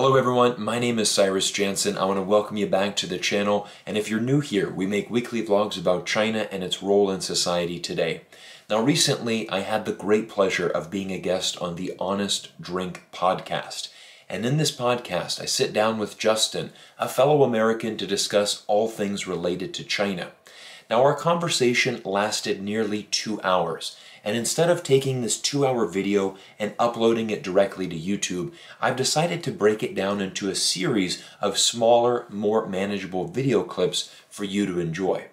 Hello everyone, my name is Cyrus Janssen. I want to welcome you back to the channel and if you're new here, we make weekly vlogs about China and its role in society today. Now recently I had the great pleasure of being a guest on the Honest Drink podcast. And in this podcast I sit down with Justin, a fellow American to discuss all things related to China. Now our conversation lasted nearly two hours and instead of taking this two hour video and uploading it directly to YouTube, I've decided to break it down into a series of smaller, more manageable video clips for you to enjoy.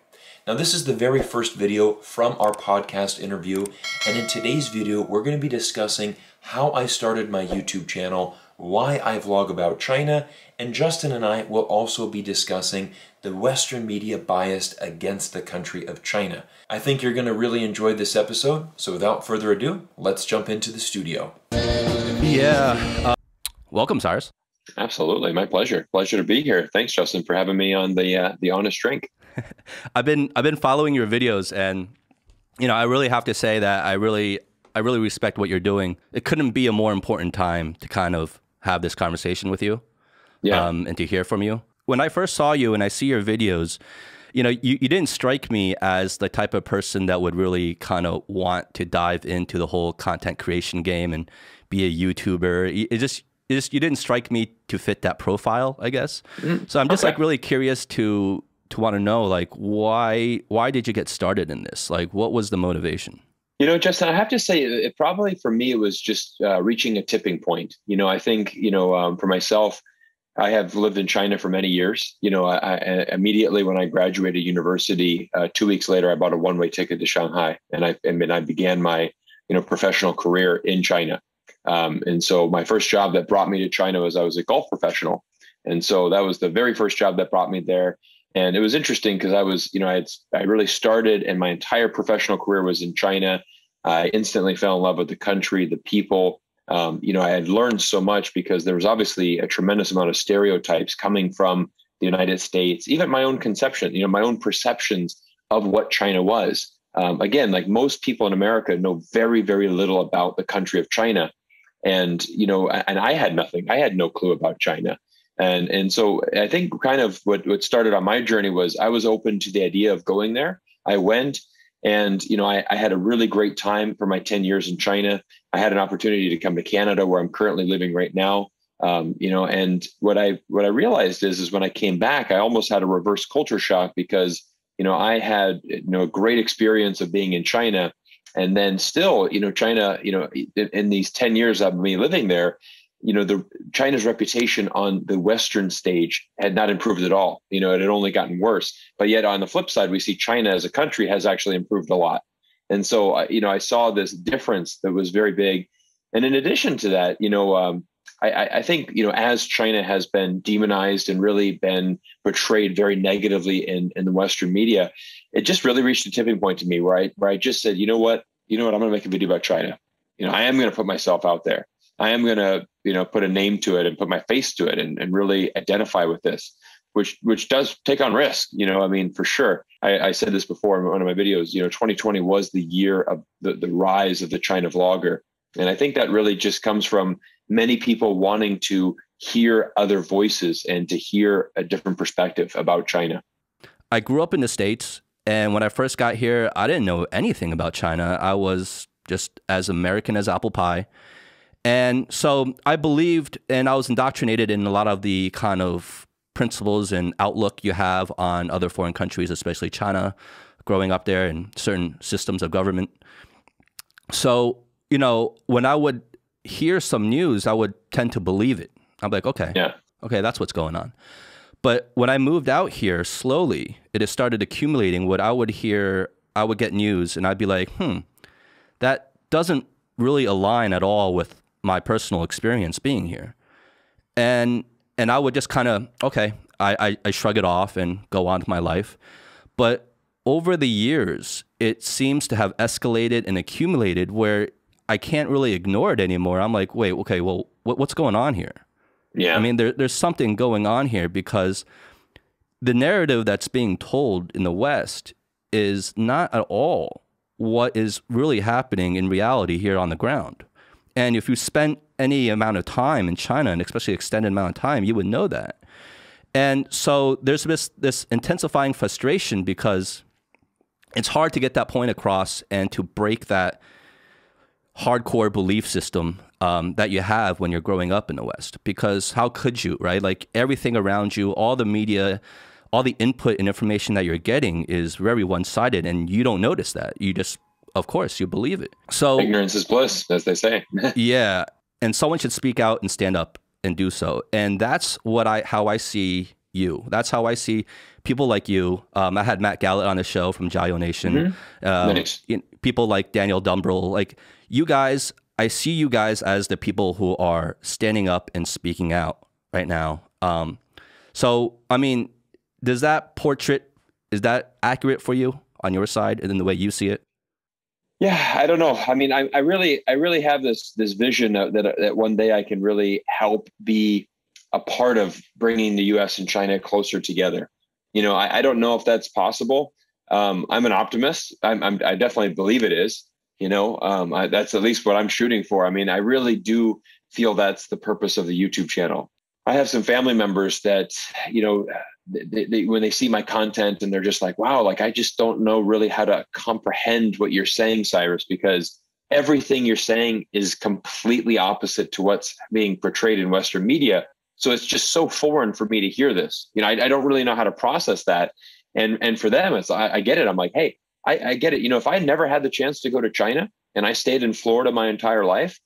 Now this is the very first video from our podcast interview and in today's video we're going to be discussing how I started my YouTube channel, why I vlog about China, and Justin and I will also be discussing the Western media biased against the country of China. I think you're going to really enjoy this episode, so without further ado, let's jump into the studio. Yeah. Uh, welcome, Cyrus. Absolutely, my pleasure. Pleasure to be here. Thanks, Justin, for having me on the uh, the Honest Drink. I've been I've been following your videos, and you know I really have to say that I really I really respect what you're doing. It couldn't be a more important time to kind of have this conversation with you, yeah, um, and to hear from you. When I first saw you and I see your videos, you know, you, you didn't strike me as the type of person that would really kind of want to dive into the whole content creation game and be a YouTuber. It just it just you didn't strike me to fit that profile, I guess. Mm, so I'm just okay. like really curious to to want to know like why why did you get started in this? Like what was the motivation? You know, Justin, I have to say, it probably for me, it was just uh, reaching a tipping point. You know, I think, you know, um, for myself, I have lived in China for many years. You know, I, I immediately when I graduated university, uh, two weeks later, I bought a one-way ticket to Shanghai, and I, mean, I began my, you know, professional career in China. Um, and so my first job that brought me to China was I was a golf professional, and so that was the very first job that brought me there. And it was interesting because I was, you know, I had, I really started and my entire professional career was in China. I instantly fell in love with the country, the people. Um, you know, I had learned so much because there was obviously a tremendous amount of stereotypes coming from the United States, even my own conception, you know, my own perceptions of what China was. Um, again, like most people in America know very, very little about the country of China. And, you know, and I had nothing. I had no clue about China. And and so I think kind of what what started on my journey was I was open to the idea of going there. I went and you know I, I had a really great time for my 10 years in China. I had an opportunity to come to Canada where I'm currently living right now. Um, you know, and what I what I realized is is when I came back, I almost had a reverse culture shock because you know I had you know a great experience of being in China, and then still you know China you know in, in these ten years of me living there, you know, the China's reputation on the Western stage had not improved at all. You know, it had only gotten worse. But yet, on the flip side, we see China as a country has actually improved a lot. And so, you know, I saw this difference that was very big. And in addition to that, you know, um, I, I, think you know as China has been demonized and really been portrayed very negatively in in the Western media, it just really reached a tipping point to me where I where I just said, you know what, you know what, I'm going to make a video about China. You know, I am going to put myself out there. I am going to, you know, put a name to it and put my face to it and, and really identify with this, which which does take on risk. You know, I mean, for sure. I, I said this before in one of my videos. You know, 2020 was the year of the, the rise of the China vlogger, and I think that really just comes from many people wanting to hear other voices and to hear a different perspective about China. I grew up in the states, and when I first got here, I didn't know anything about China. I was just as American as apple pie. And so I believed and I was indoctrinated in a lot of the kind of principles and outlook you have on other foreign countries, especially China, growing up there and certain systems of government. So, you know, when I would hear some news, I would tend to believe it. I'm like, okay, yeah. okay, that's what's going on. But when I moved out here slowly, it has started accumulating what I would hear, I would get news and I'd be like, hmm, that doesn't really align at all with my personal experience being here. And and I would just kind of okay, I, I, I shrug it off and go on to my life. But over the years, it seems to have escalated and accumulated where I can't really ignore it anymore. I'm like, wait, okay, well, what, what's going on here? Yeah. I mean, there, there's something going on here because the narrative that's being told in the West is not at all what is really happening in reality here on the ground. And if you spent any amount of time in China, and especially extended amount of time, you would know that. And so there's this this intensifying frustration because it's hard to get that point across and to break that hardcore belief system um, that you have when you're growing up in the West. Because how could you, right? Like everything around you, all the media, all the input and information that you're getting is very one sided, and you don't notice that. You just, of course, you believe it. So ignorance is bliss, as they say. yeah, and someone should speak out and stand up and do so. And that's what I how I see you. That's how I see people like you. Um, I had Matt Galat on the show from Jiayou Nation. Mm-hmm. Um, nice. you know, people like Daniel Dumbrill. Like you guys, I see you guys as the people who are standing up and speaking out right now. Um, so, I mean, does that portrait is that accurate for you on your side and in the way you see it? Yeah, I don't know. I mean, I, I really, I really have this this vision that that one day I can really help be a part of bringing the U.S. and China closer together. You know, I, I don't know if that's possible. Um, I'm an optimist. I'm, I'm, i definitely believe it is. You know, um, I, that's at least what I'm shooting for. I mean, I really do feel that's the purpose of the YouTube channel. I have some family members that, you know, they, they, when they see my content and they're just like, wow, like I just don't know really how to comprehend what you're saying, Cyrus, because everything you're saying is completely opposite to what's being portrayed in Western media. So it's just so foreign for me to hear this. You know, I, I don't really know how to process that. And and for them, it's I, I get it. I'm like, hey, I, I get it. You know, if I never had the chance to go to China and I stayed in Florida my entire life,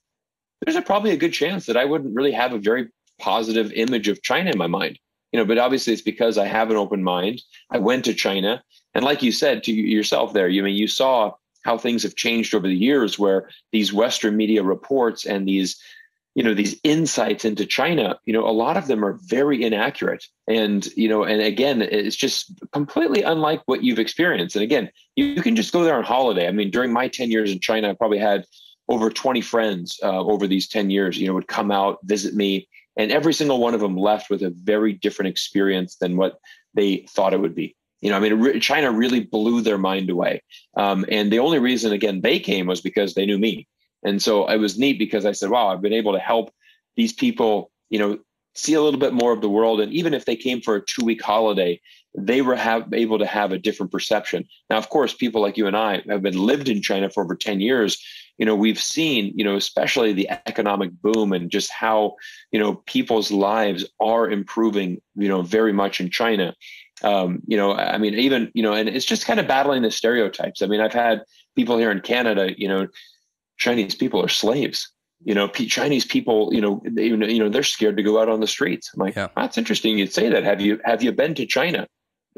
there's a, probably a good chance that I wouldn't really have a very positive image of China in my mind you know but obviously it's because i have an open mind. I went to china and like you said to yourself there you I mean you saw how things have changed over the years where these western media reports and these you know these insights into china you know a lot of them are very inaccurate. And you know and again it's just completely unlike what you've experienced. And again you, you can just go there on holiday. I mean during my 10 years in china i probably had over 20 friends uh, over these 10 years you know would come out visit me and every single one of them left with a very different experience than what they thought it would be. You know i mean china really blew their mind away. Um, and the only reason again they came was because they knew me. And so it was neat because i said wow i've been able to help these people you know see a little bit more of the world. And even if they came for a two week holiday they were have, able to have a different perception. Now of course people like you and i have been lived in china for over 10 years you know we've seen you know especially the economic boom and just how you know people's lives are improving you know very much in china um, you know i mean even you know and it's just kind of battling the stereotypes i mean i've had people here in canada you know chinese people are slaves you know chinese people you know they, you know they're scared to go out on the streets i'm like yeah. that's interesting you'd say that have you have you been to china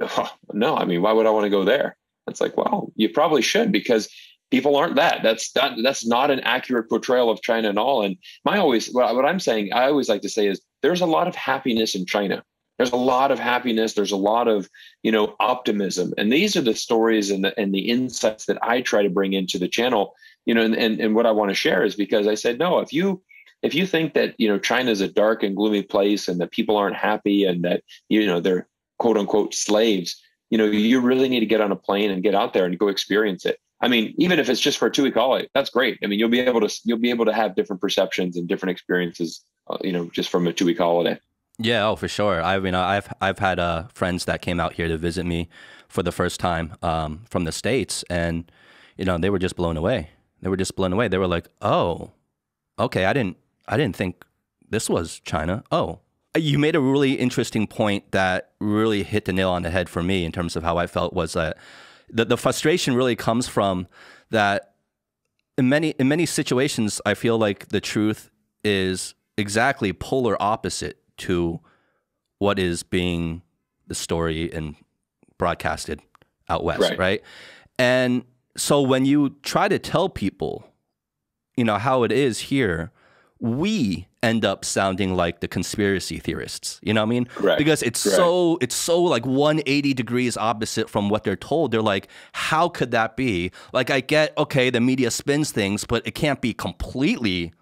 oh, no i mean why would i want to go there it's like well you probably should because people aren't that. That's that, that's not an accurate portrayal of China at all. And my always what, what I'm saying, I always like to say is there's a lot of happiness in China. There's a lot of happiness. There's a lot of you know optimism, and these are the stories and the and the insights that I try to bring into the channel. You know, and and, and what I want to share is because I said no. If you if you think that you know China is a dark and gloomy place and that people aren't happy and that you know they're quote unquote slaves, you know you really need to get on a plane and get out there and go experience it I mean, even if it's just for a two week holiday, that's great. I mean, you'll be able to you'll be able to have different perceptions and different experiences, uh, you know, just from a two week holiday. Yeah, oh, for sure. I mean, I've I've had uh, friends that came out here to visit me for the first time um, from the states, and you know, they were just blown away. They were just blown away. They were like, "Oh, okay, I didn't I didn't think this was China." Oh, you made a really interesting point that really hit the nail on the head for me in terms of how I felt was that the, the frustration really comes from that in many in many situations I feel like the truth is exactly polar opposite to what is being the story and broadcasted out west, right? right? And so when you try to tell people, you know, how it is here, we end up sounding like the conspiracy theorists. You know what I mean? Correct. Because it's Correct. so it's so like 180 degrees opposite from what they're told. They're like, how could that be? Like I get okay, the media spins things, but it can't be completely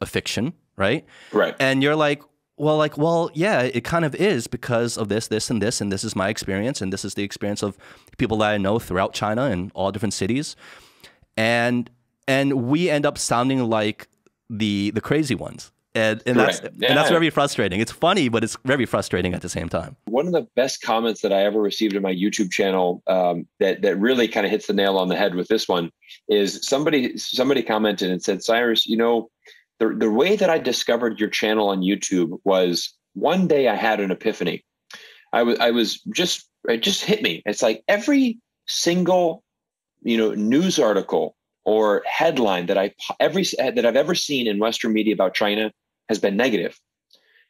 a fiction, right? Right. And you're like, well, like, well, yeah, it kind of is because of this, this, and this, and this is my experience, and this is the experience of people that I know throughout China and all different cities, and and we end up sounding like the the crazy ones and and that's yeah. and that's very frustrating. It's funny, but it's very frustrating at the same time. One of the best comments that I ever received in my YouTube channel um, that that really kind of hits the nail on the head with this one is somebody somebody commented and said, Cyrus, you know, the the way that I discovered your channel on YouTube was one day I had an epiphany. I was I was just it just hit me. It's like every single you know news article or headline that I every eh, that I've ever seen in Western media about China has been negative.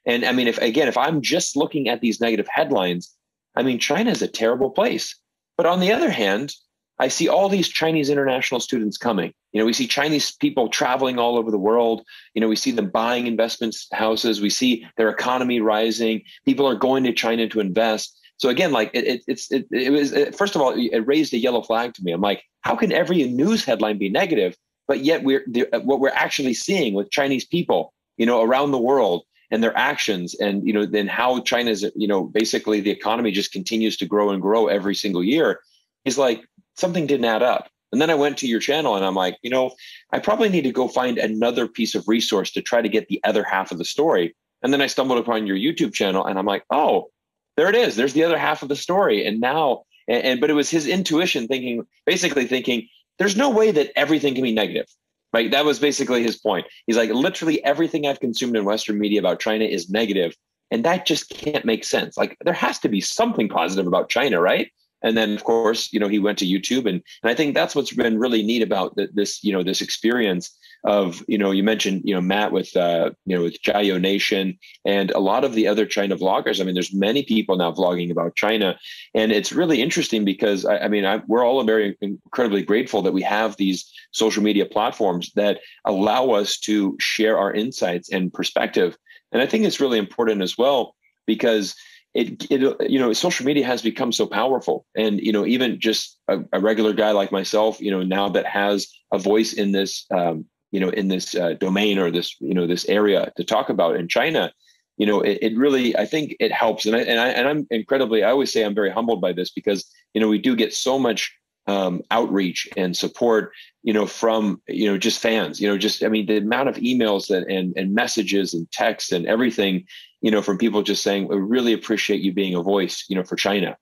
And I mean, if again, if I'm just looking at these negative headlines, I mean, China is a terrible place. But on the other hand, I see all these Chinese international students coming. You know, we see Chinese people traveling all over the world. You know, we see them buying investment houses. We see their economy rising. People are going to China to invest. So again, like it, it it's it, it was it, first of all, it raised a yellow flag to me. I'm like, how can every news headline be negative, but yet we're what we're actually seeing with Chinese people, you know, around the world and their actions, and you know, then how China's, you know, basically the economy just continues to grow and grow every single year, is like something didn't add up. And then I went to your channel and I'm like, you know, I probably need to go find another piece of resource to try to get the other half of the story. And then I stumbled upon your YouTube channel and I'm like, oh, there it is. There's the other half of the story. And now, and, and but it was his intuition thinking, basically thinking, there's no way that everything can be negative. Right. That was basically his point. He's like, literally everything I've consumed in Western media about China is negative, And that just can't make sense. Like there has to be something positive about China, right? and then of course you know he went to youtube and, and i think that's what's been really neat about this you know this experience of you know you mentioned you know matt with uh you know with Jiayou nation and a lot of the other china vloggers. I mean there's many people now vlogging about china. And it's really interesting because i, I mean I, we're all very incredibly grateful that we have these social media platforms that allow us to share our insights and perspective. And i think it's really important as well because it, it you know social media has become so powerful. And you know even just a, a regular guy like myself you know now that has a voice in this um, you know in this uh, domain or this you know this area to talk about in china you know it, it really i think it helps and I, and I and i'm incredibly i always say i'm very humbled by this because you know we do get so much um, outreach and support you know from you know just fans you know just i mean the amount of emails that and and messages and texts and everything you know, from people just saying, we really appreciate you being a voice, you know, for China.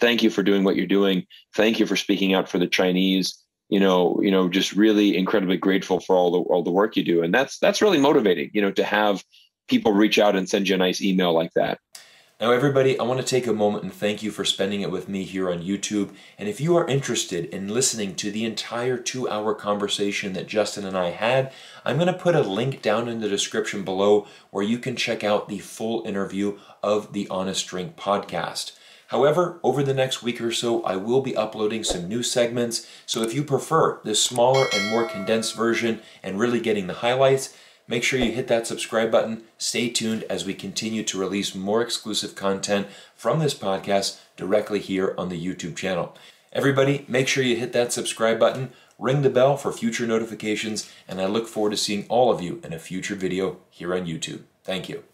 Thank you for doing what you're doing. Thank you for speaking out for the Chinese. You know, you know, just really incredibly grateful for all the all the work you do. And that's that's really motivating, you know, to have people reach out and send you a nice email like that. Now, everybody, I want to take a moment and thank you for spending it with me here on YouTube. And if you are interested in listening to the entire two hour conversation that Justin and I had, I'm going to put a link down in the description below where you can check out the full interview of the Honest Drink podcast. However, over the next week or so, I will be uploading some new segments. So if you prefer this smaller and more condensed version and really getting the highlights, Make sure you hit that subscribe button. Stay tuned as we continue to release more exclusive content from this podcast directly here on the YouTube channel. Everybody, make sure you hit that subscribe button, ring the bell for future notifications, and I look forward to seeing all of you in a future video here on YouTube. Thank you.